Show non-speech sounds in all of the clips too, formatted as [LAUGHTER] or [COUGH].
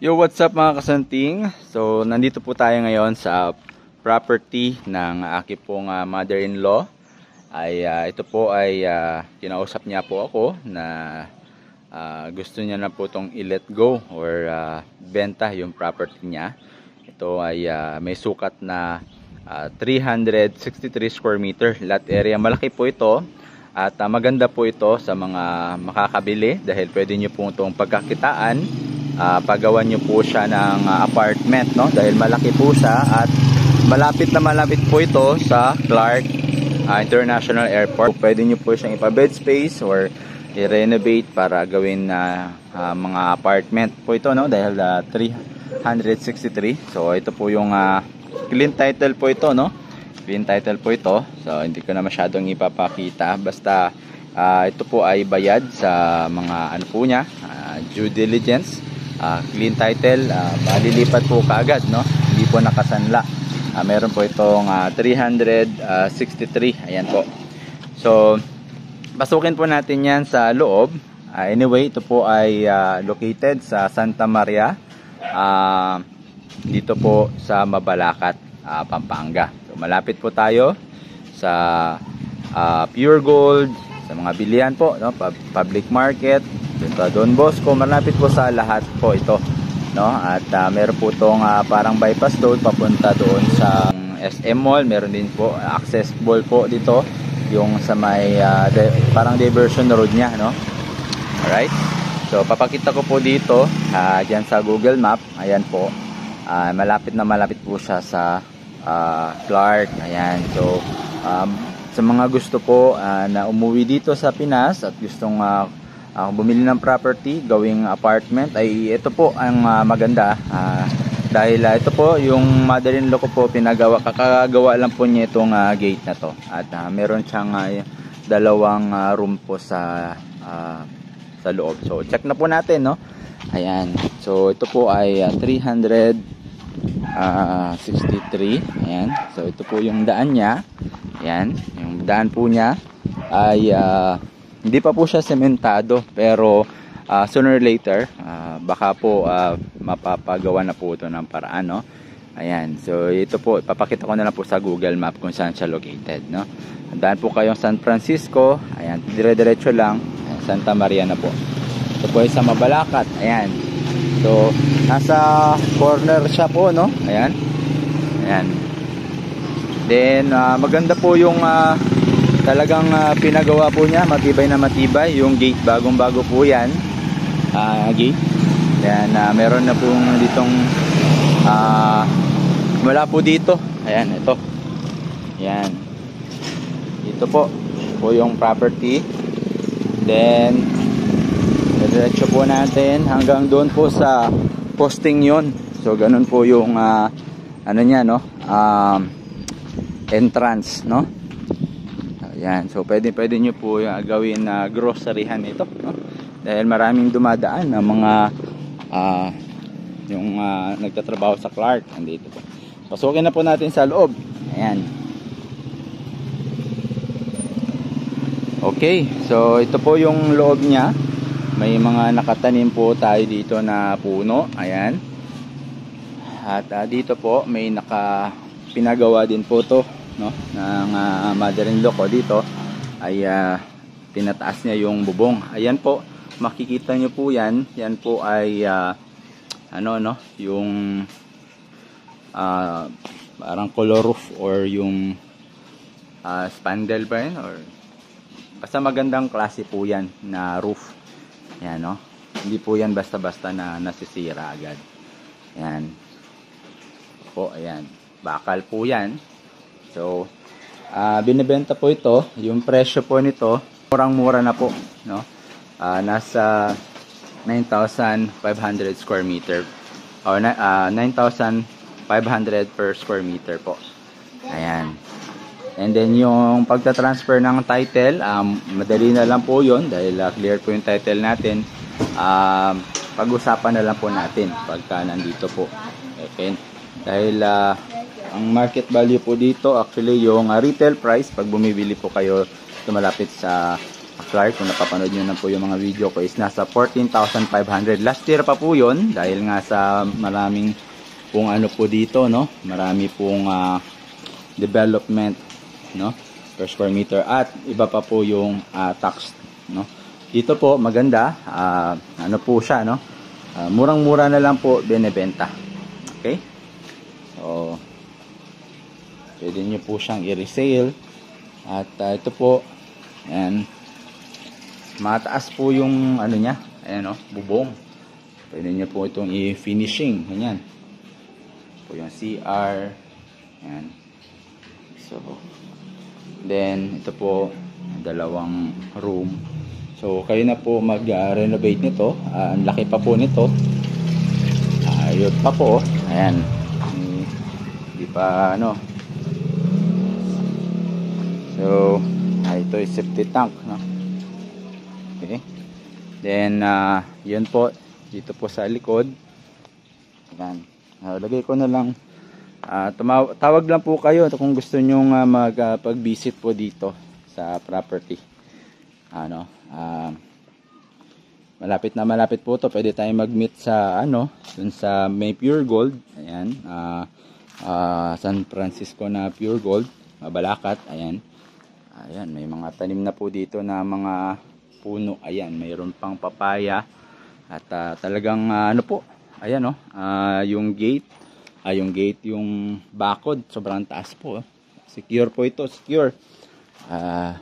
Yo, what's up mga kasanting? So, nandito po tayo ngayon sa property ng aking pong uh, mother-in-law. Ay uh, ito po ay uh, kinausap niya po ako na uh, gusto niya na po tong i-let go or uh, benta yung property niya. Ito ay uh, may sukat na uh, 363 square meter lot area. Malaki po ito. At uh, maganda po ito sa mga makakabili dahil pwede nyo po itong pagkakitaan uh, pagawan nyo po siya ng uh, apartment no? Dahil malaki po siya at malapit na malapit po ito sa Clark uh, International Airport. Pwede nyo po siyang ipa-bed space or i-renovate para gawin na uh, mga apartment po ito no? Dahil uh, 363 so ito po yung uh, clean title po ito no? Clean title po ito. So hindi ko na masyadong ipapakita. Basta uh, ito po ay bayad sa mga ano po niya uh, due diligence uh, clean title uh, malilipat po kaagad no? Hindi po nakasanla. Uh, meron po itong uh, 363 ayan po. So pasukin po natin yan sa loob. Uh, anyway ito po ay uh, located sa Santa Maria uh, dito po sa Mabalacat uh, Pampanga. So malapit po tayo sa uh, Pure Gold sa mga bilihan po no public market dito Don Bosco malapit po sa lahat po ito no? At uh, meron po tong uh, parang bypass road papunta doon sa SM Mall. Meron din po accessible po dito yung sa may uh, de, parang diversion road niya no? Alright? So papakita ko po dito uh, dyan sa Google Map. Ayan po. Uh, malapit na malapit po siya sa uh, Clark. Ayan. So um, sa mga gusto po uh, na umuwi dito sa Pinas at gustong uh, uh, bumili ng property, gawing apartment ay ito po ang uh, maganda. Uh, dahil uh, ito po yung mother-in-law ko po pinagawa, kakagawa lang po niya itong uh, gate na to. At uh, meron siyang uh, dalawang uh, room po sa uh, sa loob. So check na po natin no? Ayan. So ito po ay uh, 363 ayan. So ito po yung daan niya. Ayan. Yung daan po niya ay uh, hindi pa po siya sementado pero uh, sooner or later uh, baka po uh, mapapagawa na po ito ng paraan no. Ayan, so ito po ipapakita ko na lang po sa Google Map kung saan siya located no. Handaan po kayong San Francisco, ayan, dire-diretso lang, ayan, Santa Maria na po. Ito po ay sa Mabalacat, ayan. So, nasa corner siya po no. Ayan. Ayan. Then uh, maganda po yung uh, talagang uh, pinagawa po niya. Matibay na matibay. Yung gate bagong bago po yan. Uh, gate yan uh, meron na pong ditong uh, mula po dito. Ayan ito. Yan ito po. Po yung property. Then diretso po natin hanggang doon po sa posting yon so ganun po yung uh, ano niya no um, entrance no yan. So pwede pwede niyo po uh, gawin na uh, groceryhan ito, no? Dahil maraming dumadaan ng mga uh, yung uh, nagtatrabaho sa Clark andito po. Pasukin na po natin sa loob. Ayan. Okay, so ito po yung loob niya. May mga nakatanim po tayo dito na puno. Ayan. At uh, dito po may naka pinagawa din po to no ng uh, mother-in-law ko dito ay uh, pinataas niya yung bubong. Ayan po, makikita niyo po 'yan. Yan po ay uh, ano no, yung uh, parang color roof or yung uh, spandrel ba yun or basta magandang klase po yan na roof. Yan no. Hindi po yan basta-basta na nasisira agad. Yan. Po, ayan. Bakal po yan. So, uh, binibenta po ito. Yung presyo po nito, murang-mura na po. No? Uh, nasa 9,500 square meter. Or uh, 9,500 per square meter po. Ayan. And then yung pagta-transfer ng title, um, madali na lang po yon dahil uh, clear po yung title natin. Um, pag-usapan na lang po natin pagka nandito po. Okay. Dahil uh, ang market value po dito actually yung uh, retail price pag bumibili po kayo tumalapit sa Clark, kung napapanood nyo na po yung mga video ko is nasa 14,500. Last year pa po yun dahil nga sa maraming pong ano po dito, no? Marami pong ah, development, no? Per square meter at iba pa po yung ah, tax, no? Dito po maganda, ah, ano po siya, no? Ah, murang-mura na lang po binebenta. Okay? So, pwede nyo po siyang i-resale. At ah, ito po, ayan, mataas po yung ano niya, ayan o, bubong. Pwede nyo po itong i-finishing, ganyan. Po yung CR, ayan. So, then, ito po, dalawang room. So, kayo na po mag-renovate nito. Ah, ang laki pa po nito. Ah, yun pa po, ayan. Hindi, pa, ano, So, ah, ito is safety tank, no? Okay. Then, ah, yun po, dito po sa likod. Yan. Ah, lagay ko na lang. Ah, tumaw- tawag lang po kayo kung gusto nyo uh, mag-visit po dito sa property. Ano, ah, malapit na malapit po to pwede tayong mag-meet sa ano dun sa may pure gold ayan ah ah, San Francisco na pure gold Mabalakat ayan Ayan, may mga tanim na po dito na mga puno. Ayan, mayroon pang papaya. At ah, talagang ah, ano po, ayan oh, ah, yung gate, ah, yung gate, yung bakod, sobrang taas po. oh. Secure po ito, secure. Ah,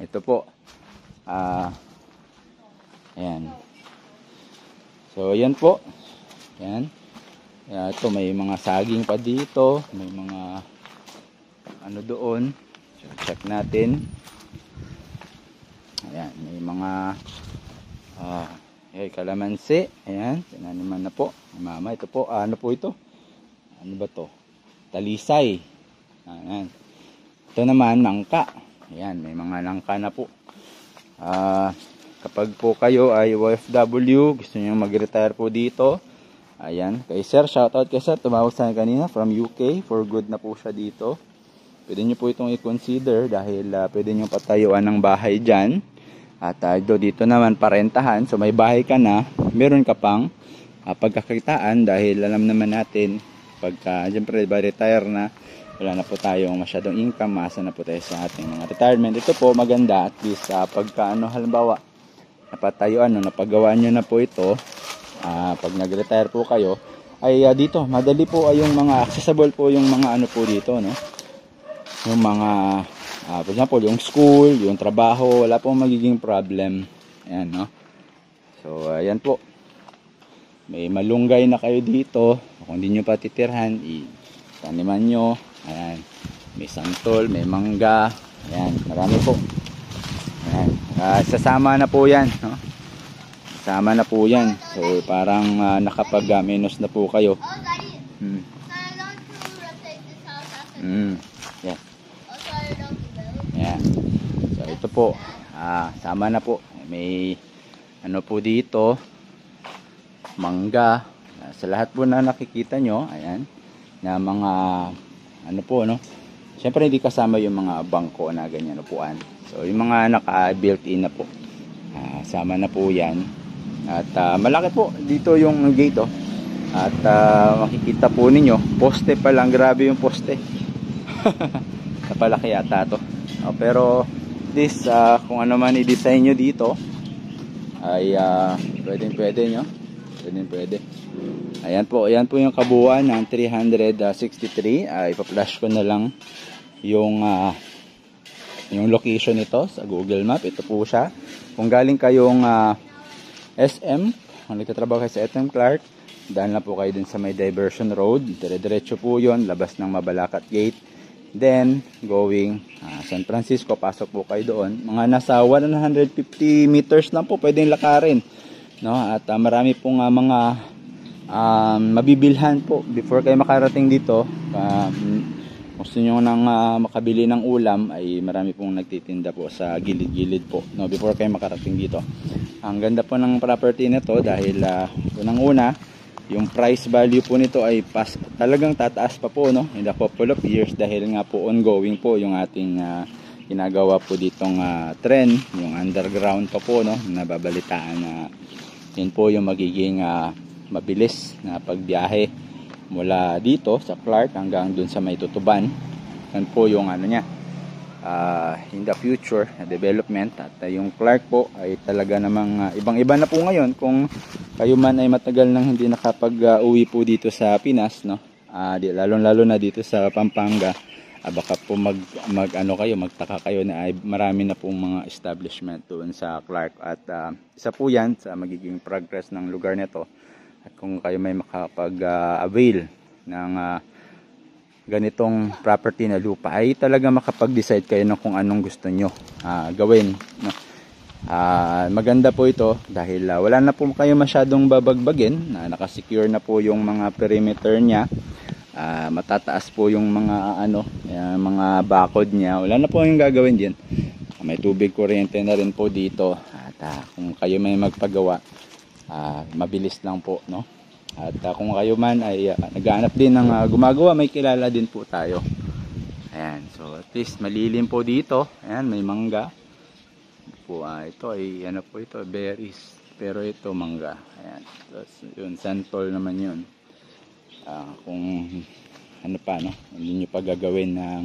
ito po. Ah, ayan. So, ayan po. Ayan. Ayan, ito may mga saging pa dito, may mga ano doon. Check natin. Ayan, may mga ah, eh, kalamansi. Ayan, tinaniman na po. Mama, ito po, ah, ano po ito? Ano ba to? Talisay. Ayan. Ito naman, nangka. Ayan, may mga nangka na po. Ah, kapag po kayo ay OFW, gusto niyo mag-retire po dito, ayan, kay sir, shoutout kay sir, tumawag sa kanina from UK, for good na po siya dito. Pwede nyo po itong i-consider dahil ah, pwede nyo patayuan ng bahay dyan. At uh, dito naman parentahan, so may bahay ka na, meron ka pang ah, pagkakitaan dahil alam naman natin, pagka, siyempre, ba retire na, wala na po tayong masyadong income, masa na po tayo sa ating mga retirement. Ito po maganda, at least uh, pagka ano, halimbawa, napatayuan, no, napagawa nyo na po ito, ah, pag nag-retire po kayo, ay ah, dito, madali po ay yung mga, accessible po yung mga ano po dito, no? Yung mga, ah, for example, yung school, yung trabaho, wala pong magiging problem. Ayan, no? So, ayan po. May malunggay na kayo dito. Kung hindi nyo pa titirhan, itaniman nyo. Ayan. May santol, may mangga. Ayan, marami po. Ayan. Ah, sasama na po yan, no? Sasama na po yan. So, parang ah, nakapag-menos na po kayo. Daddy, Hmm. so Ayan. So, ito po. Ah, sama na po. May ano po dito. Mangga. Ah, Sa lahat po na nakikita nyo, ayan, na mga ano po, no? Siyempre hindi kasama yung mga bangko na ganyan upuan. So, yung mga naka-built-in na po. Ah, sama na po yan. At ah, malaki po dito yung gate, oh. At ah, makikita po ninyo, poste pa lang. Grabe yung poste. [LAUGHS] Kapalaki yata to. Oh, pero this, ah, kung ano man i-design nyo dito, ay ah, pwedeng pwede nyo. Pwedeng pwede. Ayan po, ayan po yung kabuuan ng 363. Uh, ipa-flash ko na lang yung ah, yung location nito sa Google Map. Ito po siya. Kung galing kayong ah, SM, kung nagtatrabaho kayo sa SM Clark, daan lang po kayo din sa may diversion road. Dire-diretso po yon labas ng Mabalacat Gate. Then, going ah, San Francisco, pasok po kayo doon. Mga nasa 150 meters lang po, pwedeng lakarin. No? At ah, marami pong ah, mga um, mabibilhan po before kayo makarating dito. Um, gusto nyo nang ah, makabili ng ulam ay marami pong nagtitinda po sa gilid-gilid po no before kayo makarating dito. Ang ganda po ng property nito dahil uh, unang-una yung price value po nito ay pas, talagang tataas pa po no? In the couple of years dahil nga po ongoing po yung ating ah, ginagawa po ditong ah, tren, yung underground pa po, no, nababalitaan na yun po yung magiging ah, mabilis na pagbiyahe mula dito sa Clark hanggang dun sa may tutuban. Yan po yung ano niya, ah, in the future development at ah, yung Clark po ay talaga namang ah, ibang-iba na po ngayon kung kayo man ay matagal nang hindi nakapag-uwi po dito sa Pinas no? Ah, di, lalong-lalo na dito sa Pampanga. Ah, baka po mag, mag ano kayo magtaka kayo na ay marami na pong mga establishment doon sa Clark. At ah, isa po yan sa magiging progress ng lugar nito at kung kayo may makapag-avail ng ah, ganitong property na lupa ay talaga makapag-decide kayo ng kung anong gusto nyo ah, gawin. No? Ah, maganda po ito dahil ah, wala na po kayo masyadong babagbagin na nakasecure na po yung mga perimeter niya. Ah, matataas po yung mga ano, yung mga bakod niya. Wala na po yung gagawin diyan. May tubig kuryente na rin po dito at ah, kung kayo may magpagawa ah, mabilis lang po no. At ah, kung kayo man ay ah, naghahanap din ng ah, gumagawa, may kilala din po tayo. Ayan, so at least malilim po dito. Ayan, may mangga. Po, ah, ito ay ano po ito, berries. Pero ito mangga. Ayan. Tapos yun, santol naman yun. Ah, kung ano pa no, hindi nyo pa gagawin ng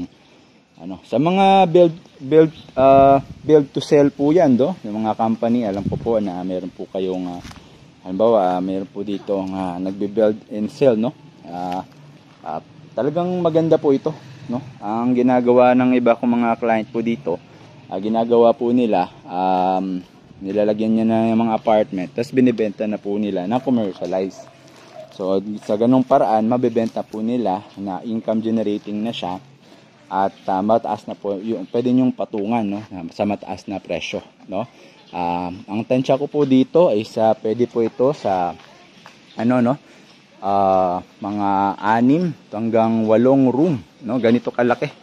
ano, sa mga build build ah, build to sell po 'yan do, yung mga company, alam ko po na meron po kayong ah, halimbawa, ah, meron po dito nga nagbe-build and sell no. Ah, ah, talagang maganda po ito, no. Ang ginagawa ng iba kong mga client po dito, ah, ginagawa po nila um, nilalagyan niya na yung mga apartment tapos binibenta na po nila na commercialize. So sa ganung paraan mabebenta po nila na income generating na siya at ah, mataas na po yung pwede nyong patungan no sa mataas na presyo no. Ah, ang tansya ko po dito ay sa pwede po ito sa ano no? Ah, mga anim hanggang walong room no? Ganito kalaki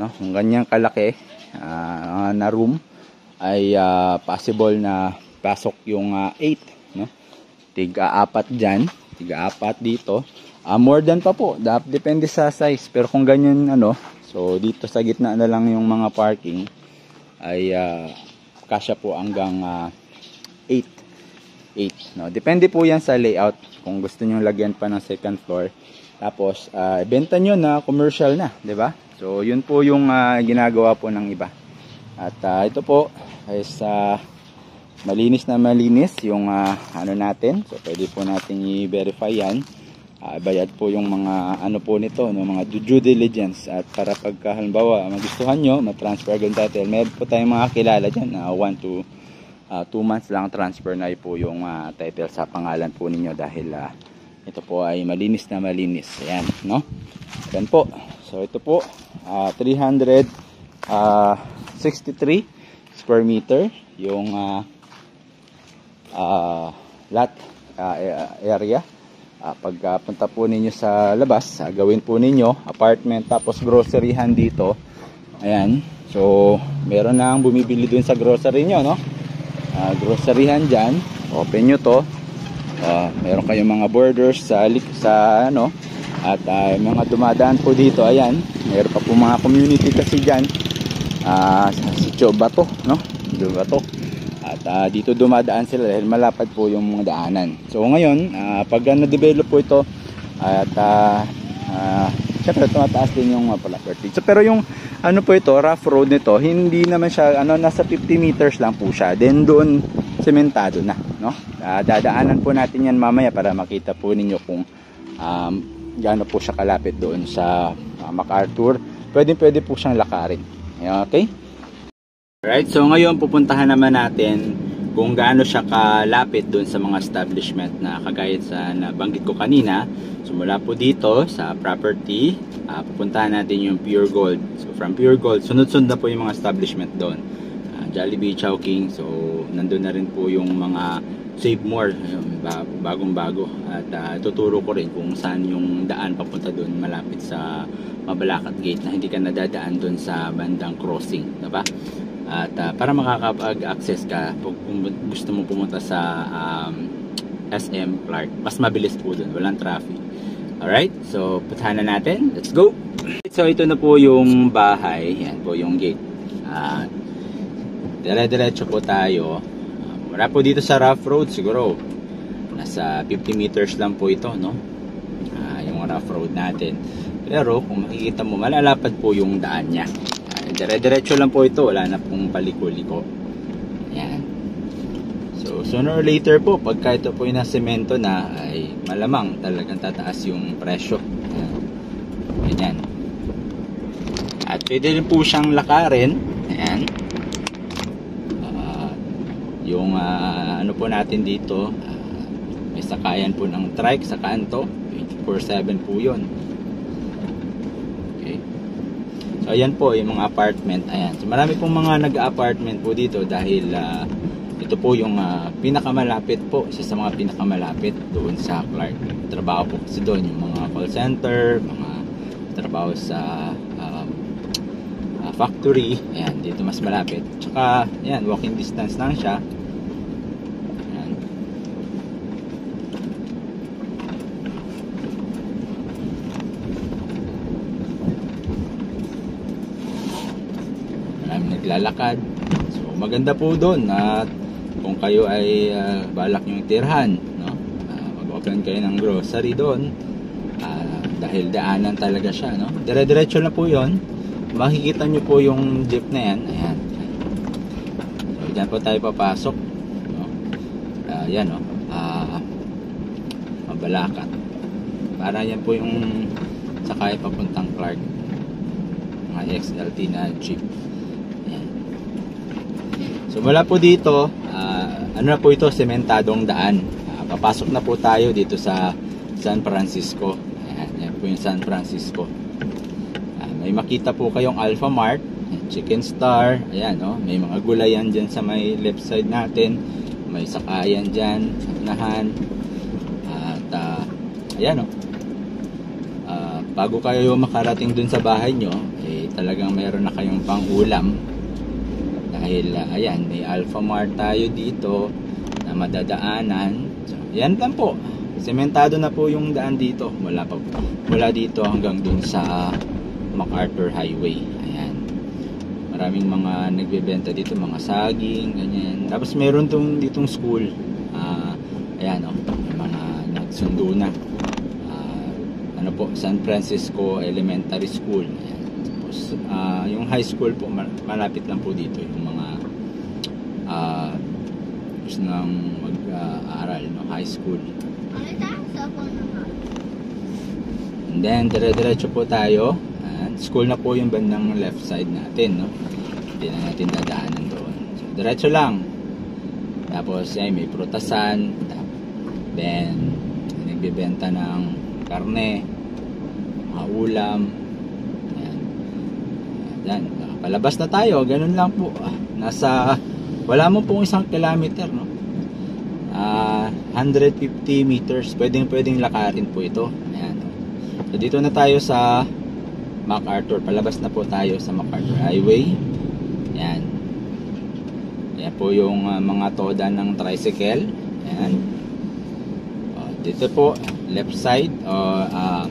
no? Kung ganyan kalaki ah, na room ay ah, possible na pasok yung 8 no? Tiga apat dyan tiga apat dito. Ah, more than pa po. Depende sa size. Pero kung ganyan ano so dito sa gitna na lang yung mga parking ay ah, kasya po hanggang 8 8 no? Depende po yan sa layout. Kung gusto niyo lagyan pa ng second floor. Tapos ah, benta nyo na commercial na 'di ba? So yun po yung ah, ginagawa po ng iba. At ah, ito po ay sa malinis na malinis yung ah, ano natin. So pwede po natin i-verify yan Ah, bayad po yung mga ano po nito, no, mga due- diligence at para pagka halimbawa magustuhan nyo, ma-transfer agad title. Meron po tayong mga kilala dyan na 1 to 2 months lang transfer na po yung ah, title sa pangalan po ninyo dahil ah, ito po ay malinis na malinis. Ayan, no? Ayan po. So ito po, ah, 363 square meter yung ah, ah, lot ah, area Ah, pag ah, po ninyo sa labas, ah, gawin po ninyo apartment tapos groceryhan dito. Ayan. So, meron na ang bumibili dun sa grocery nyo, no? Ah, groceryhan dyan. Open nyo to. Ah, meron kayong mga borders sa, sa ano. At ah, mga dumadaan po dito, ayan. Meron pa po mga community kasi dyan. Ah, sa Sitio Bato, no? Sitio Ah, dito dumadaan sila dahil malapad po yung mga daanan. So ngayon, ah, pag ah, na-develop po ito at uh, uh, syempre tumataas din yung uh, property. So pero yung ano po ito, rough road nito, hindi naman siya ano nasa 50 meters lang po siya. Then doon sementado na, no? Ah, dadaanan po natin yan mamaya para makita po ninyo kung um, gaano po siya kalapit doon sa ah, MacArthur. Pwede pwede po siyang lakarin. Okay? Right, so ngayon pupuntahan naman natin kung gaano siya kalapit doon sa mga establishment na kagaya sa nabanggit ko kanina. So mula po dito sa property, ah, pupuntahan natin yung Pure Gold. So from Pure Gold, sunod-sunod na po yung mga establishment doon. Ah, Jollibee, Chowking, so nandun na rin po yung mga Save More, bagong-bago. At ah, tuturo ko rin kung saan yung daan papunta doon malapit sa Mabalacat Gate na hindi ka nadadaan doon sa bandang crossing, diba? At ah, para makakapag-access ka kung gusto mo pumunta sa um, SM Clark, mas mabilis po doon, walang traffic. Alright, so puntahan na natin. Let's go! So ito na po yung bahay, yan po yung gate. At dire-diretso po tayo. Ah, wala po dito sa rough road siguro. Nasa 50 meters lang po ito, no? Ah, yung rough road natin. Pero kung makikita mo, malalapad po yung daan niya. Dire-diretso lang po ito, wala na pong paliko-liko. Ayan. So, sooner or later po, pagka ito po yung nasemento na, ay malamang talagang tataas yung presyo. Ayan. Ganyan. At pwede rin po siyang lakarin. Ayan. Ah, yung ah, ano po natin dito, ah, may sakayan po ng trike sa kanto. 24-7 po yun. Okay. So, ayan po yung mga apartment. Ayan. So, marami pong mga nag-apartment po dito dahil ah, ito po yung ah, pinakamalapit po, isa sa mga pinakamalapit doon sa Clark. Trabaho po kasi doon yung mga call center, mga trabaho sa um, ah, factory. Ayan, dito mas malapit. Tsaka, ayan, walking distance lang siya. Ayan. Maraming naglalakad. So, maganda po doon at kung kayo ay ah, balak yung tirhan, no? Ah, mag-open kayo ng grocery doon. Ah, dahil daanan talaga siya, no? Dire-diretso na po 'yon. Makikita nyo po yung jeep na yan. Ayan. So, dyan po tayo papasok. No? Ah, yan, no? Ah, mabalakat. Para yan po yung sakay papuntang Clark. Mga XLT na jeep. Ayan. So mula po dito, ah, ano na po ito, sementadong daan. Ah, papasok na po tayo dito sa San Francisco. Ayan, yan po yung San Francisco. Ah, may makita po kayong Alpha Mart, Chicken Star, ayan no, may mga gulayan dyan sa may left side natin. May sakayan dyan, sa unahan. At ah, ayan no, Ah, bago kayo makarating dun sa bahay nyo, eh, talagang meron na kayong pangulam dahil ah, ayan may Alpha Mart tayo dito na madadaanan. So, yan lang po. Sementado na po yung daan dito. Mula, pa, mula dito hanggang dun sa MacArthur Highway. Ayan. Maraming mga nagbebenta dito mga saging ganyan. Tapos meron tong ditong school. Ah, ayan o may mga nagsundo na. Ah, ano po? San Francisco Elementary School. Ayan tapos ah, yung high school po ma- malapit lang po dito yung mga ah gusto nang mag-aaral no high school. Ano and then dire-diretso po tayo. And school na po yung bandang left side natin no? Hindi na natin dadaanan doon. So diretso lang. Tapos ay may prutasan then nagbebenta ng karne mga ulam yan palabas na tayo. Ganun lang po. Ah, nasa wala mo pong isang kilometer no? Ah, 150 meters. Pwedeng pwedeng lakarin po ito. Ayan. So dito na tayo sa MacArthur. Palabas na po tayo sa MacArthur Highway. Yan yan po yung ah, mga toda ng tricycle. Ayan. Oh, dito po left side o ah,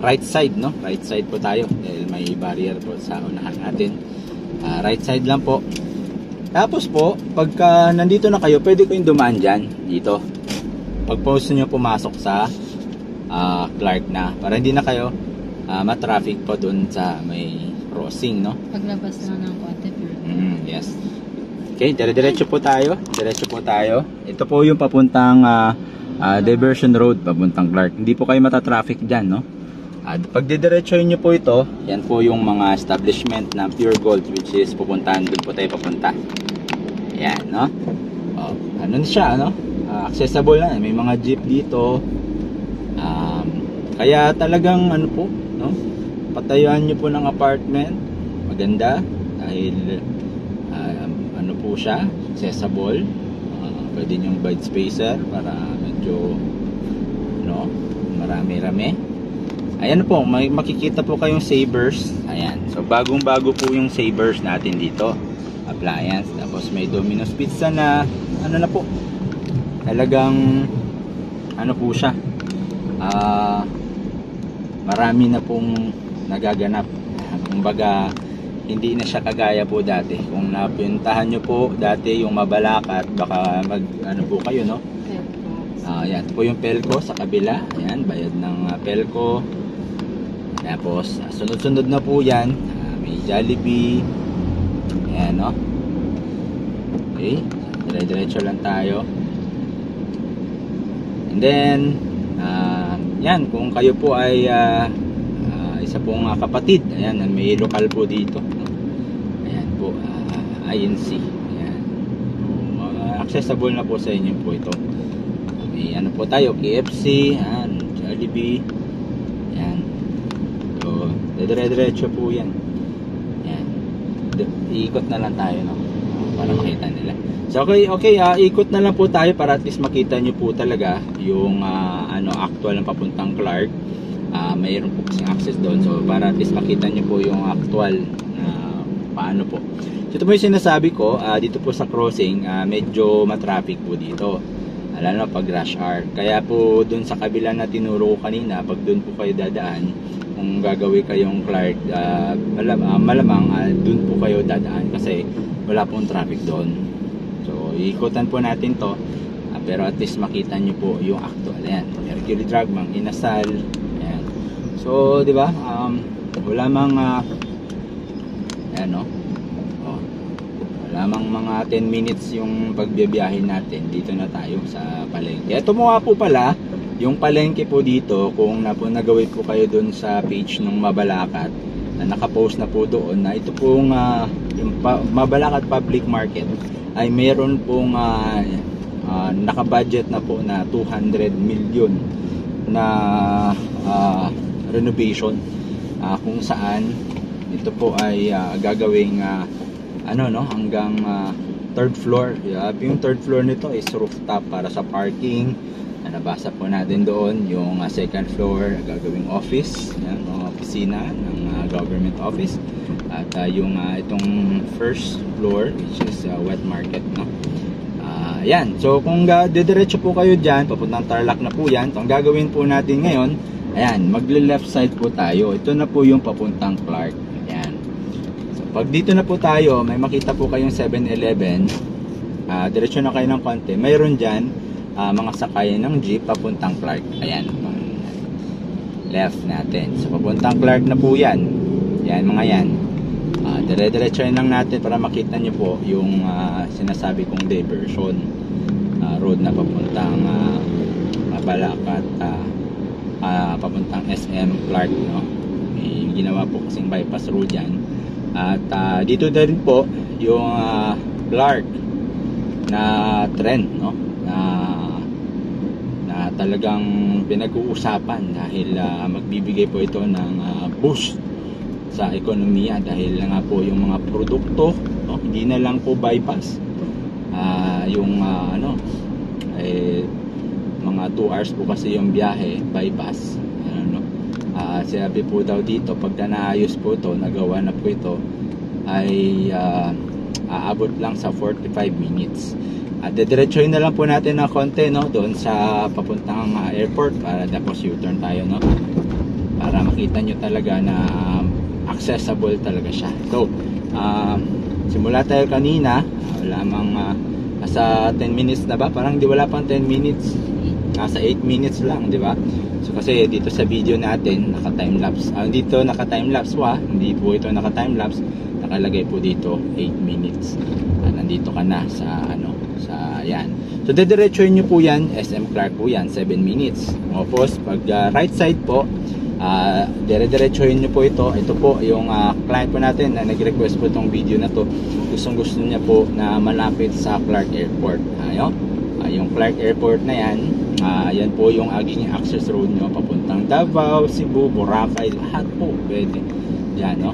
right side no right side po tayo dahil may barrier po sa unahan natin Ah, right side lang po tapos po, pagka nandito na kayo, pwede kayong dumaan dyan, dito. Pag po gusto nyo pumasok sa ah, Clark na, para hindi na kayo ah, matraffic po dun sa may crossing, no? Paglabas na ng konti Mm, yes. Okay, dire-diretso po tayo. Diretso po tayo. Ito po yung papuntang ah, ah, Diversion Road, papuntang Clark. Hindi po kayo matatraffic dyan, no? At pag didiretsohin nyo po ito, yan po yung mga establishment ng Pure Gold which is pupuntahan dun po tayo papunta. Yan, no? Oh, ano na siya, no? Ah, accessible na. May mga jeep dito. Um, kaya talagang ano po, no? Patayuan nyo po ng apartment. Maganda. Dahil um, ano po siya, accessible. Ah, pwede nyo bed spacer para medyo no, marami-rami. Ayan po, may makikita po kayong Sabers. Ayan. So bagong-bago po yung Sabers natin dito. Appliance. Tapos may Domino's Pizza na ano na po. Talagang ano po siya. Ah marami na pong nagaganap. Kumbaga hindi na siya kagaya po dati. Kung napuntahan nyo po dati yung Mabalacat, baka mag ano po kayo no? Ah, yan po yung Pelco sa kabila. Ayan, bayad ng ah, Pelco. Tapos, ah, sunod-sunod na po yan. Ah, may Jollibee. Ayan, no? Okay. Dire-diretso lang tayo. And then, ah, yan, kung kayo po ay ah, ah, isa pong ah, kapatid, ayan, may lokal po dito. Ayan po, ah, INC. Ayan. Ah, accessible na po sa inyo po ito. May ano po tayo, KFC, ayan, Jollibee. Dire-diretso po yan. Ayan. Iikot na lang tayo, no? Para makita nila. So, okay, okay, ah, ikot na lang po tayo para at least makita nyo po talaga yung ah, ano, actual ng papuntang Clark. Ah, mayroon po kasing access doon. So, para at least makita nyo po yung actual na paano po. So, ito po yung sinasabi ko, ah, dito po sa crossing, ah, medyo matraffic po dito. Lalo na pag rush hour. Kaya po dun sa kabila na tinuro ko kanina, pag dun po kayo dadaan, kung gagawin kayong Clark, ah, malam, ah, malamang ah, dun po kayo dadaan kasi wala pong traffic doon. So, iikutan po natin to. ah, pero at least makita nyo po yung actual. Ayan. Mercury Drug, Mang Inasal. Ayan. So, di ba? Um, wala mang? Oh. Wala mang mga 10 minutes yung pagbibiyahe natin. Dito na tayo sa palengke. Ito mo po pala, yung palengke po dito, kung na po nagawin po kayo dun sa page ng Mabalacat, na nakapost na po doon na ito pong ah, yung pa- Mabalacat Public Market ay meron pong ah, ah, nakabudget na po na 200 million na ah, renovation Ah, kung saan ito po ay ah, gagawing ah, ano no hanggang ah, third floor yeah, yung third floor nito is rooftop para sa parking Ah, nabasa po natin doon yung ah, second floor gagawing office yan, mga opisina ng ah, government office at ah, yung ah, itong first floor which is ah, wet market no Ah, yan. So kung ga- didiretso po kayo diyan, papuntang Tarlac na po 'yan. So, ang gagawin po natin ngayon, ayan, magle-left side po tayo. Ito na po yung papuntang Clark. Pag dito na po tayo, may makita po kayong 7-Eleven. Ah, diretso na kayo ng konti. Mayroon diyan ah, mga sakayan ng jeep papuntang Clark. Ayan. Left natin. So papuntang Clark na po 'yan. Yan mga yan. Ah, dire-diretsoin lang natin para makita nyo po yung ah, sinasabi kong diversion ah, road na papuntang uh, Mabalacat ah, ah, papuntang SM Clark no? may ginawa po kasing bypass road yan at ah, dito na rin po yung ah, Clark na trend no? Na na talagang pinag-uusapan dahil ah, magbibigay po ito ng ah, boost sa ekonomiya dahil nga po yung mga produkto no, hindi na lang po bypass. Ah, yung ah, ano eh, mga 2 hours po kasi yung biyahe bypass Ah, sabi po daw dito pag naayos po to nagawa na po ito ay ah, aabot lang sa 45 minutes at didiretsuhin na lang po natin ng konti no doon sa papuntang ah, airport para tapos U-turn tayo no para makita nyo talaga na accessible talaga siya. So, um, simula tayo kanina, wala mang ah, nasa 10 minutes na ba? Parang di wala pang 10 minutes. Nasa 8 minutes lang, di ba? So kasi dito sa video natin, naka time lapse. Ah, dito naka time lapse wa, hindi po ito naka time lapse. Nakalagay po dito 8 minutes. Ah, nandito ka na sa ano, sa yan. So dediretsuhin niyo po yan, SM Clark po yan, 7 minutes. Tapos pag ah, right side po, Ah, dire-diretsuhin niyo po ito. Ito po yung ah, client po natin na nag-request po itong video na to. Gustong gusto niya po na malapit sa Clark Airport. Ayo. Ah, yung Clark Airport na yan, ah, yan po yung aging access road nyo papuntang Davao, Cebu, Boracay, lahat po pwede. Yan, no?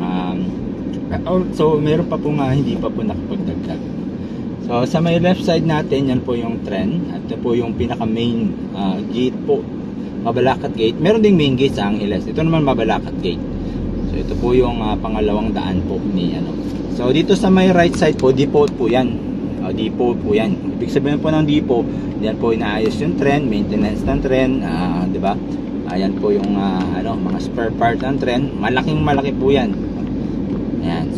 Um, oh, so, meron pa po nga hindi pa po nakapagdagdag. So, sa may left side natin, yan po yung trend. At ito po yung pinaka main ah, gate po Mabalacat Gate. Meron ding main gate sa Angeles. Ito naman Mabalacat Gate. So ito po yung ah, pangalawang daan po ni ano. So dito sa may right side po, depot po 'yan. O, depot po 'yan. Ibig sabihin po ng depot, diyan po inaayos yung tren, maintenance ng tren, ah, 'di ba? Ayan po yung ah, ano, mga spare part ng tren. Malaking malaki po 'yan.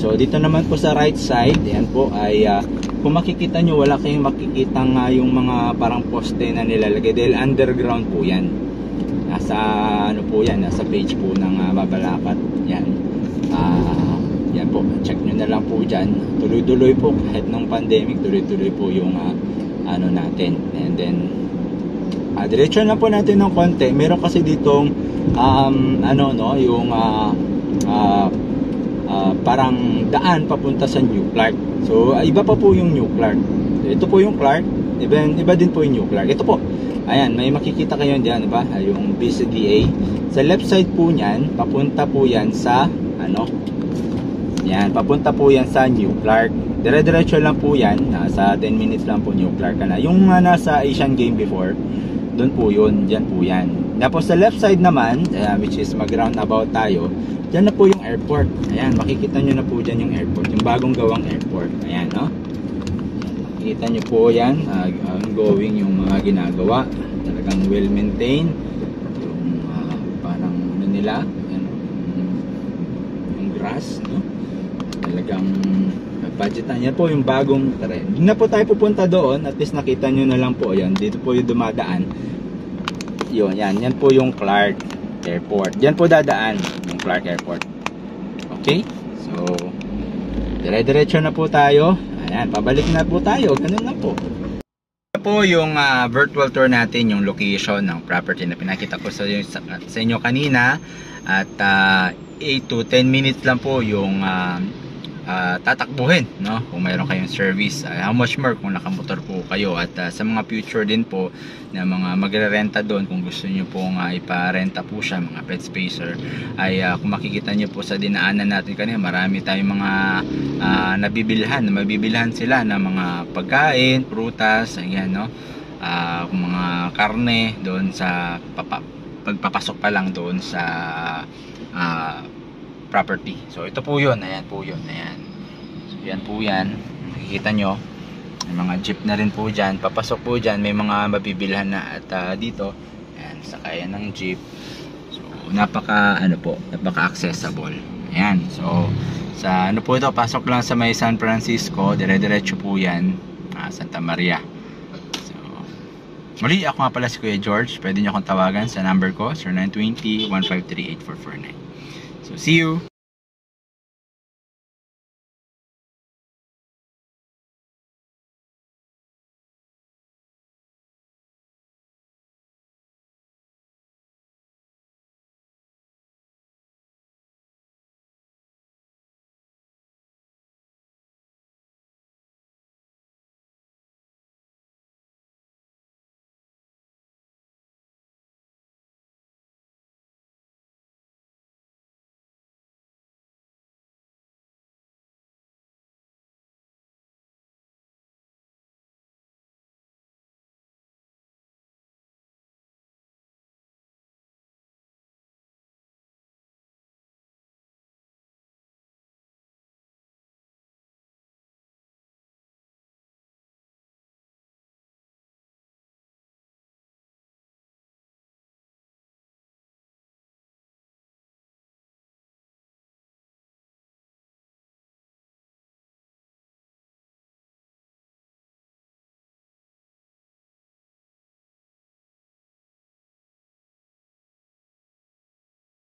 So dito naman po sa right side, yan po ay ah, kung makikita nyo wala kayong makikita nga yung mga parang poste na nilalagay dahil underground po yan. Nasa ano po yan, nasa page po ng ah, Babalakat. Yan. Ah, yan po, check nyo na lang po dyan. Tuloy-tuloy po kahit nung pandemic, tuloy-tuloy po yung ah, ano natin. And then Ah, diretso na po natin ng konti. Meron kasi ditong um, ano no, yung ah, ah, ah, parang daan papunta sa New Clark. So, ah, iba pa po yung New Clark. Ito po yung Clark. Iba, iba din po yung New Clark. Ito po. Ayan, may makikita kayo diyan, ba? Ah, Yung BCDA. Sa left side po niyan, papunta po yan sa ano? Yan, papunta po yan sa New Clark. Dire-diretso lang po yan. Nasa 10 minutes lang po New Clark ka na. Yung nga nasa Asian Game before, doon po yun. Diyan po yan. Tapos sa left side naman, uh, which is mag-roundabout tayo, Diyan na po yung airport. Ayan, makikita nyo na po dyan yung airport. Yung bagong gawang airport. Ayan, no? Makikita nyo po yan. Uh, ongoing yung mga ginagawa. Talagang well-maintained. Yung ah, parang ano nila. Ayan, yung grass, no? Talagang budgetan. Yan po yung bagong terrain. Hindi na po tayo pupunta doon. At least nakita nyo na lang po. Yan, dito po yung dumadaan. Yun, yan. Yan po yung Clark Airport. Diyan po dadaan yung Clark Airport. Okay? So, dire-diretso na po tayo. Ayan, pabalik na po tayo. Ganun lang po. Ito po yung ah, virtual tour natin, yung location ng property na pinakita ko sa, sa, sa inyo kanina. At ah, 8 to 10 minutes lang po yung ah, ah, tatakbuhin, no? Kung mayroon kayong service. Ah, how much more kung nakamotor po kayo. At ah, sa mga future din po na mga magre-renta doon, kung gusto niyo pong uh, iparenta po siya, mga pet spacer, ay ah, kung makikita niyo po sa dinaanan natin kanina, marami tayong mga ah, nabibilhan, na mabibilhan sila ng mga pagkain, prutas, ayan, no? Kung mga karne doon sa papa, pagpapasok pa lang doon sa ah, property. So ito po 'yun, ayan po 'yun, ayan. So yan po 'yan. Makikita nyo. May mga jeep na rin po diyan. Papasok po diyan, may mga mabibilhan na at ah, dito, ayan, sakayan ng jeep. So napaka ano po, napaka accessible. Ayan. So sa ano po ito, pasok lang sa may San Francisco, dire-diretso po 'yan, ah, Santa Maria. So Muli, ako nga pala si Kuya George. Pwede nyo akong tawagan sa number ko, 0920-153-8449. So, see you!